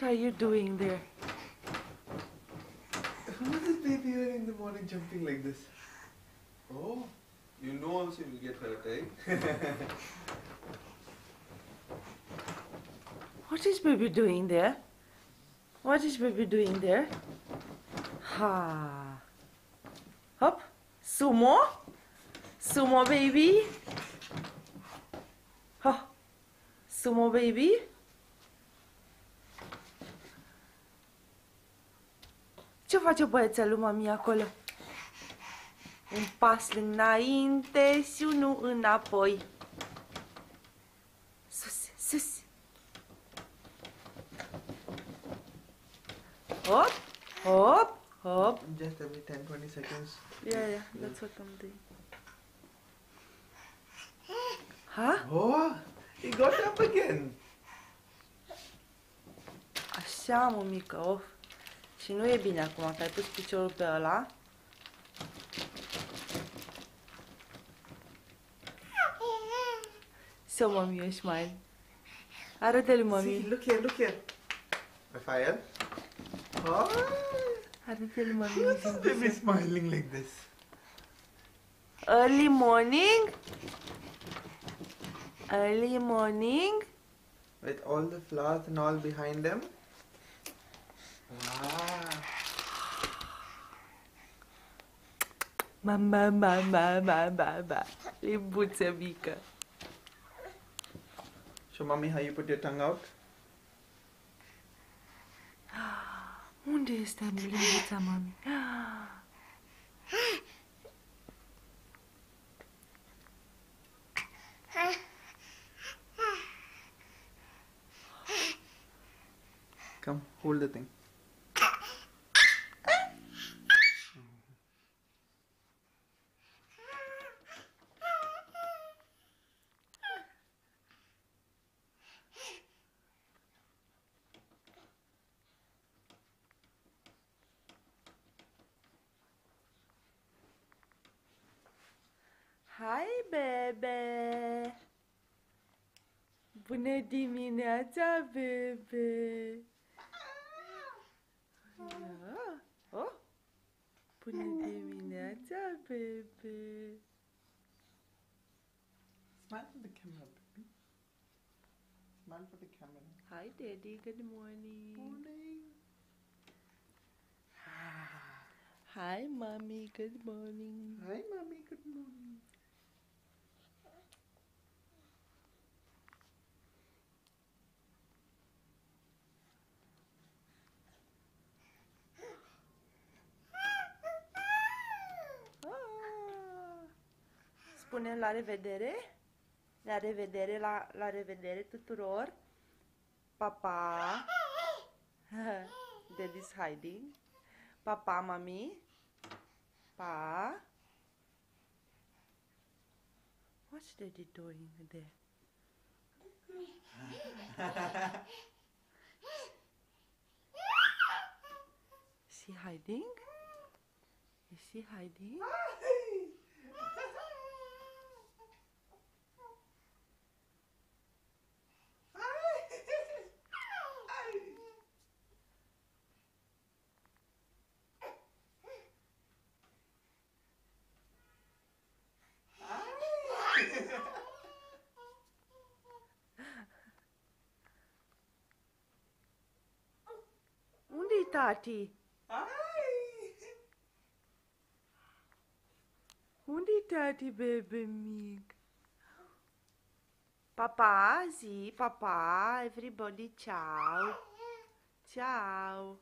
What are you doing there? What is baby early in the morning jumping like this? Oh, you know also you will get hurt, eh? What is baby doing there? What is baby doing there? Ha. Hop. Sumo. Sumo baby. Ha. Sumo baby. Ce face băiețelul mami acolo? Un pas înainte și unul înapoi. Sus, sus. Hop, hop, hop. Just every 10-20 seconds. Yeah, yeah, that's what I'm doing. Ha? Oh, he got up again. Așa, mămică, of. Și nu e bine acum, că ai pus piciorul pe ăla. So, mami, you smile. Arată-l, See, mami. look here, look here. Raphael. Oh, Arată-l, mami. who's this baby smiling like this? Early morning. Early morning. With all the flowers and all behind them. Wow. Mama, mama, mama, mama. Limbuță mică. Show mommy how you put your tongue out. Unde este limbuța, mami? Come, hold the thing. Hai, bebe! Bună dimineața, bebe! Ia. Oh! Bună dimineața, bebe! Smile for the camera, baby. Smile for the camera. Hi, daddy. Good morning. Morning. Hi, mommy. Good morning. Hi, mommy. Good morning. Spunem la revedere. La revedere, la, la revedere tuturor. Papa. Daddy's hiding. Papa, mami. Pa. What's daddy doing there? Is he hiding? Is he hiding? Tati? Unde-i tati, bebe mic? Papa, zi, papa, everybody, ciao. Ciao.